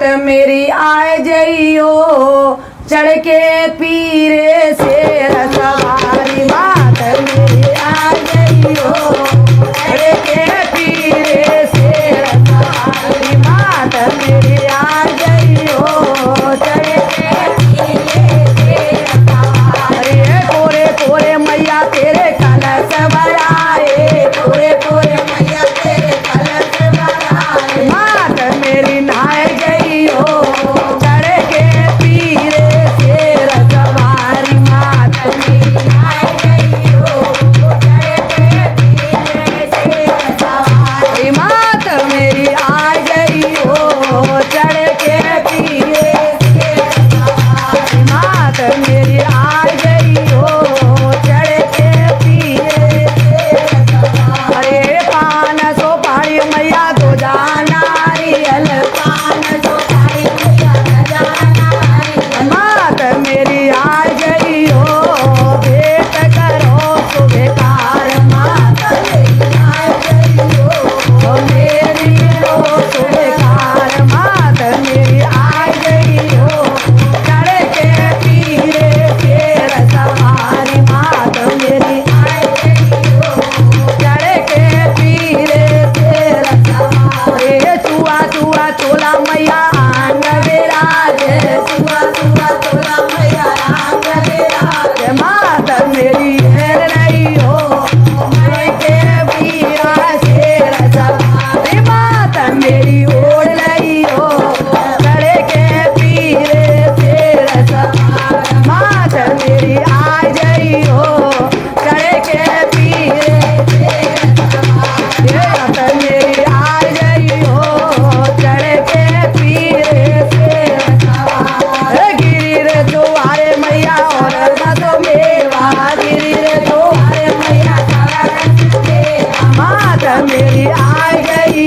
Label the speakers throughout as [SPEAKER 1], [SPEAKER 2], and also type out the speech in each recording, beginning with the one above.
[SPEAKER 1] बारात मेरी आए जइयो चढ़ के पीरे से रसवा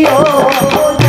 [SPEAKER 1] mío.